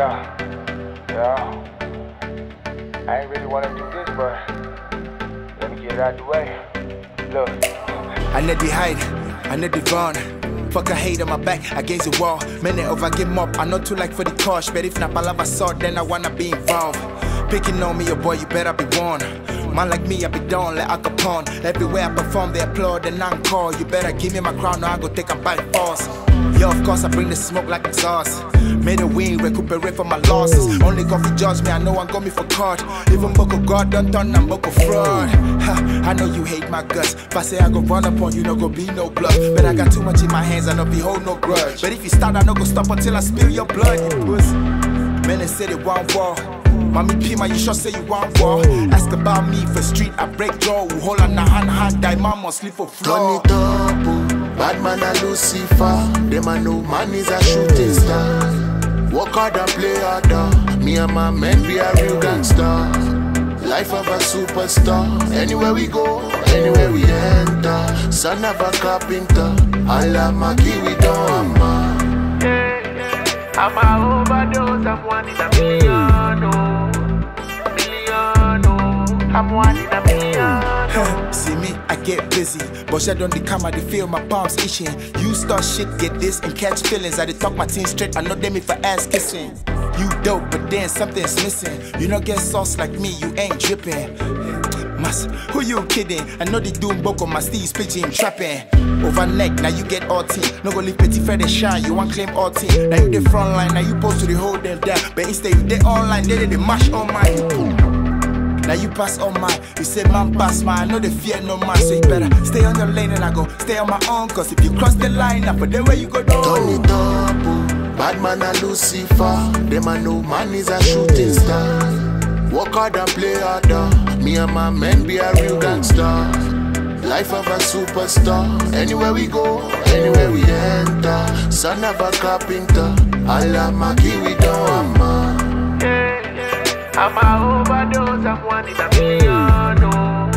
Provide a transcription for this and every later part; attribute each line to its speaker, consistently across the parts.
Speaker 1: I ain't really wanna do this, but let me get it out the way. Look.
Speaker 2: I need the hide, I need the run. Fuck a hate on my back against the wall. Minute of I give up, I know too like for the cost. But if not palava sort, then I wanna be involved. Picking on me, your boy, you better be warned. Man like me, I be down like Al Capone. Everywhere I perform, they applaud and encore. You better give me my crown, or I go take a bite force. Yeah, of course, I bring the smoke like exhaust. Made a win, recuperate from my losses. Only God for judge me, I know I'm me for court. Even Mboko God don't turn, I'm Boko fraud. Ha, I know you hate my guts. If I say I go run up on you, no go be no bluff. But I got too much in my hands, I know behold no grudge. But if you start, I no go stop until I spill your blood. Men they say they want war. Mommy Pima, you sure say you want war? Ask about me for street, I break jaw. Hold on the hand, hand, die, mama sleep for
Speaker 3: Turn
Speaker 2: floor.
Speaker 3: it up, oh. bad man a Lucifer. Them a know man is a shooting star. Work hard and play harder. Me and my men be a real gangster. Life of a superstar. Anywhere we go, anywhere we enter. Son of a carpenter. Allah Maki, we don't man.
Speaker 1: I'm a overdose, I'm one in a million, oh. Million, oh. I'm one in a million.
Speaker 2: See me, I get busy, but shut on the camera, they feel my palms itching. You start shit, get this and catch feelings. I dey talk my team straight, I know them if I ass kissing. You dope, but then something's missing. You don't get sauce like me, you ain't dripping. Mas, who you kidding? I know they doing mboko, my steez pidgin trapping. Over neck, now you get all team. No go leave petty Fred and shine, you want claim all team. Now you the front line, now you post to the whole them down. But instead you they online, they they, they mash on mine. Now you pass on mine, you say man pass mine, I know they fear no man, so you better stay on your lane and I go stay on my own. Cause if you cross the line, I put the way you go
Speaker 3: Turn
Speaker 2: down.
Speaker 3: it up, oh. bad man a Lucifer. Them a know man is a shooting star. Work hard and play harder. Me and my men be a real gangster. Life of a superstar. Anywhere we go, anywhere we enter. Son of a carpenter. Allah Maki, we don't man.
Speaker 1: I'm a overdose, I'm one in a million, oh.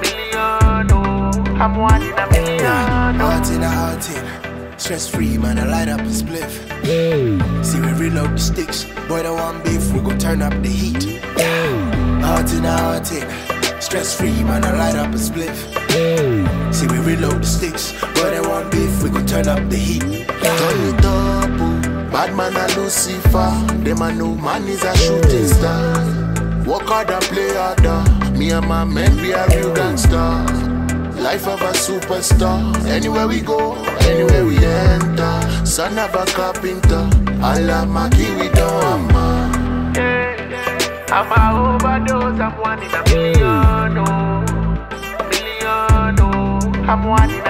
Speaker 1: Million, oh. I'm one in a million, oh.
Speaker 2: Heart in a heart in. Stress free, man, I light up a spliff. See, we reload the sticks. Boy, the one beef, we gon' turn up the heat. Heart in a heart in. Stress free, man, I light up a spliff. See, we reload the sticks. Boy, the one beef, we gon' turn up the heat.
Speaker 3: Turn it up, oh. bad man a Lucifer. Them a know man is a shooting star. Work hard and play harder. Me and my men be a real gangster. Life of a superstar. Anywhere we go, anywhere we enter. Son of a carpenter. Allah Maki, we don't man.
Speaker 1: I'm a overdose, I'm one in a million, oh. Million, oh. I'm one in.